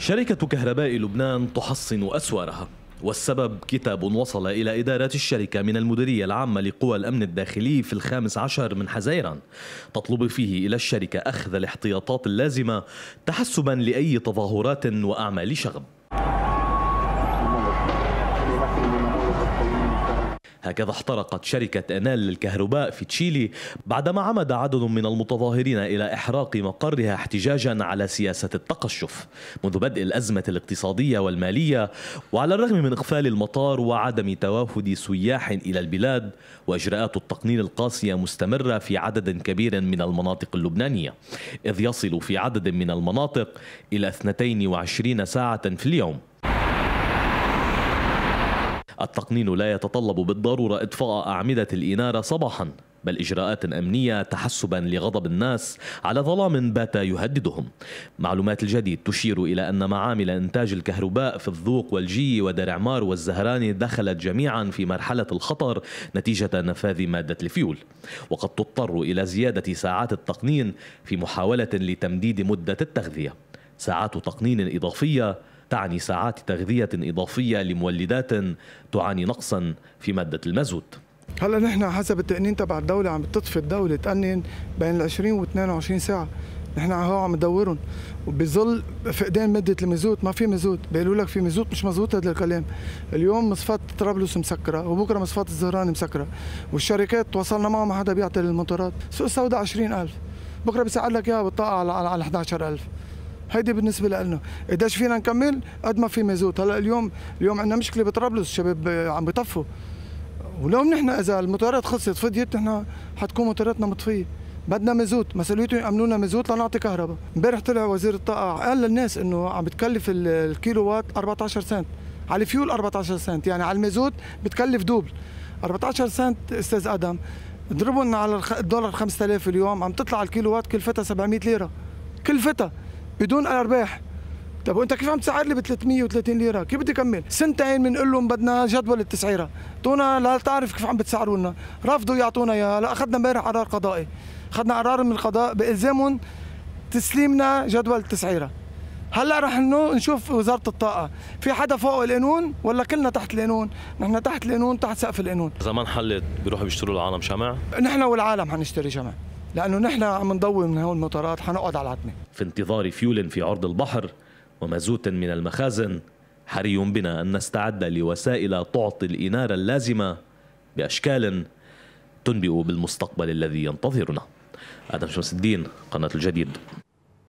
شركة كهرباء لبنان تحصن أسوارها والسبب كتاب وصل إلى إدارة الشركة من المديرية العامة لقوى الأمن الداخلي في الخامس عشر من حزيران. تطلب فيه إلى الشركة أخذ الاحتياطات اللازمة تحسبا لأي تظاهرات وأعمال شغب. هكذا احترقت شركة أنال للكهرباء في تشيلي بعدما عمد عدد من المتظاهرين إلى إحراق مقرها احتجاجا على سياسة التقشف. منذ بدء الأزمة الاقتصادية والمالية وعلى الرغم من إقفال المطار وعدم توافد سياح إلى البلاد وإجراءات التقنين القاسية مستمرة في عدد كبير من المناطق اللبنانية إذ يصل في عدد من المناطق إلى 22 ساعة في اليوم. التقنين لا يتطلب بالضرورة إطفاء أعمدة الإنارة صباحا بل إجراءات أمنية تحسبا لغضب الناس على ظلام بات يهددهم. معلومات الجديد تشير إلى أن معامل إنتاج الكهرباء في الذوق والجية ودير عمار والزهراني دخلت جميعا في مرحلة الخطر نتيجة نفاد مادة الفيول. وقد تضطر إلى زيادة ساعات التقنين في محاولة لتمديد مدة التغذية. ساعات تقنين إضافية تعني ساعات تغذية إضافية لمولدات تعاني نقصا في مادة المازوت. هلا نحن حسب التقنين تبع الدولة عم تطفي الدولة تقنن بين ال 20 و 22 ساعة. نحن هو عم ندورهم وبظل فقدان مادة المازوت ما في مازوت. بيقولوا لك في مازوت مش مزبوط هذا الكلام. اليوم مصفات طرابلس مسكرة وبكرة مصفات الزهراني مسكرة. والشركات تواصلنا معهم ما حدا بيعطي للموتورات سوق السوداء 20000 بكرة بيسعر لك إياها بالطاقة على على 11000 هيدي بالنسبة لنا. قديش فينا نكمل؟ قد ما في مازوت هلا اليوم اليوم عندنا مشكله بطرابلس الشباب عم بيطفوا. ولو نحن إذا الموتورات خلصت فضيت نحن حتكون موتوراتنا مطفية. بدنا مازوت مسؤوليتهم يأمنونا مازوت لنعطي كهرباء. امبارح طلع وزير الطاقة قال للناس إنه عم بتكلف الكيلو وات 14 سنت. على الفيول 14 سنت. يعني على المازوت بتكلف double. 14 سنت أستاذ آدم. اضربهم على الدولار 5000 اليوم. عم تطلع الكيلو وات كلفتها 700 ليرة. كلفتها بدون أرباح طب وأنت كيف عم تسعر لي ب 330 ليرة؟ كيف بدي اكمل؟ سنتين بنقول لهم بدنا جدول التسعيرة، تونا لا تعرف كيف عم بتسعروا لنا، رفضوا يعطونا إياها، هلا أخذنا امبارح قرار قضائي، أخذنا قرار من القضاء بإلزامهم تسليمنا جدول التسعيرة. هلأ رح نشوف وزارة الطاقة، في حدا فوق القانون ولا كلنا تحت القانون؟ نحن تحت القانون تحت سقف القانون. إذا ما انحلت بيروحوا بيشتروا العالم شمع؟ نحن والعالم حنشتري شمع. لأنه نحن عم نضوي من هون المطارات حنقعد على العتمة. في انتظار فيول في عرض البحر ومازوت من المخازن حري بنا أن نستعد لوسائل تعطي الإنارة اللازمة بأشكال تنبئ بالمستقبل الذي ينتظرنا. آدم شمس الدين قناة الجديد.